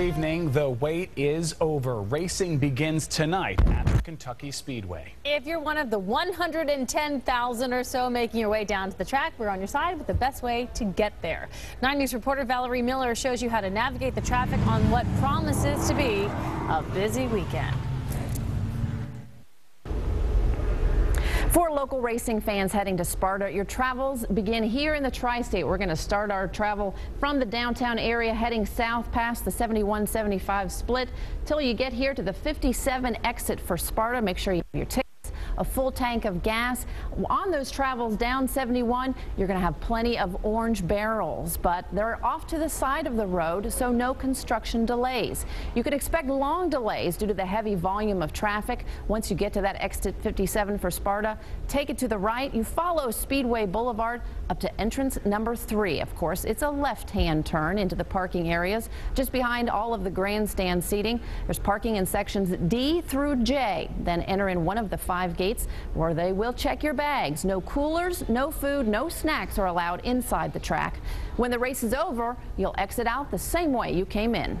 Evening, the wait is over. Racing begins tonight at the Kentucky Speedway. If you're one of the 110,000 or so making your way down to the track, we're on your side with the best way to get there. 9 News reporter Valerie Miller shows you how to navigate the traffic on what promises to be a busy weekend. For local racing fans heading to Sparta, your travels begin here in the tri-state. We're going to start our travel from the downtown area heading south past the 71-75 split till you get here to the 57 exit for Sparta. Make sure you have your ticket a full tank of gas. On those travels down 71, you're going to have plenty of orange barrels, but they're off to the side of the road, so no construction delays. You could expect long delays due to the heavy volume of traffic. Once you get to that exit 57 for Sparta, take it to the right. You follow Speedway Boulevard up to entrance number three. Of course, it's a left-hand turn into the parking areas just behind all of the grandstand seating. There's parking in sections D through J. Then enter in one of the five gates gates where they will check your bags. No coolers, no food, no snacks are allowed inside the track. When the race is over, you'll exit out the same way you came in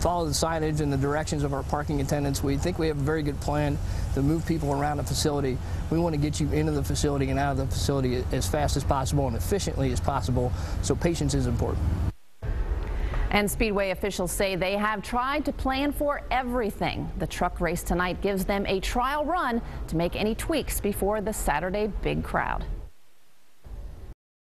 follow the signage and the directions of our parking attendants. We think we have a very good plan to move people around the facility. We want to get you into the facility and out of the facility as fast as possible and efficiently as possible, so patience is important. And Speedway officials say they have tried to plan for everything. The truck race tonight gives them a trial run to make any tweaks before the Saturday big crowd.